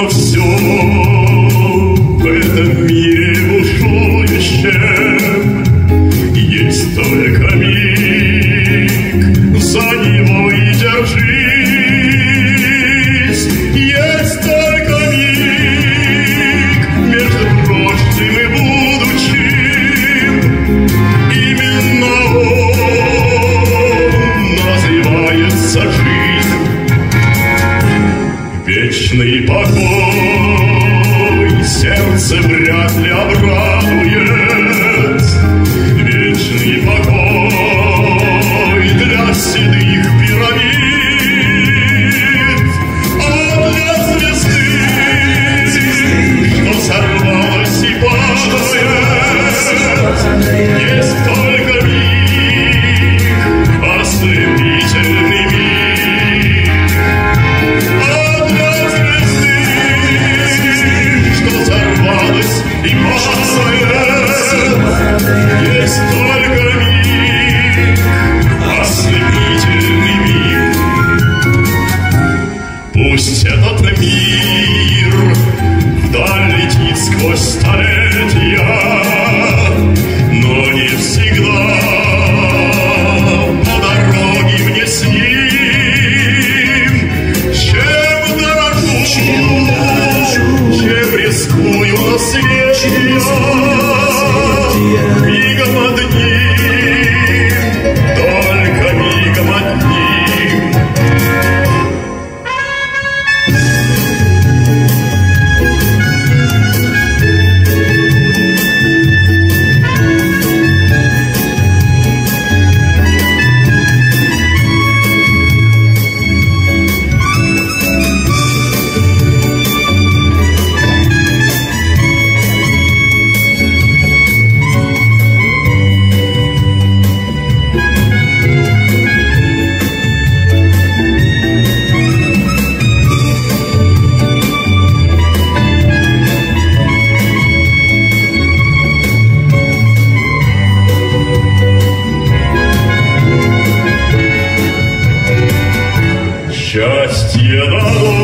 но все в этом мире бушующем есть только вечный покой, сердце вряд ли обратно. Пусть этот мир вдаль летит сквозь столетия, но не всегда по дороге мне с ним. Чем дорожу, чем, дорожу, чем рискую на свете я, Yeah.